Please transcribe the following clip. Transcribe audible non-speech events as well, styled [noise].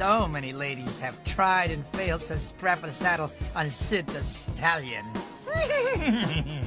So many ladies have tried and failed to strap a saddle on Sid the Stallion. [laughs]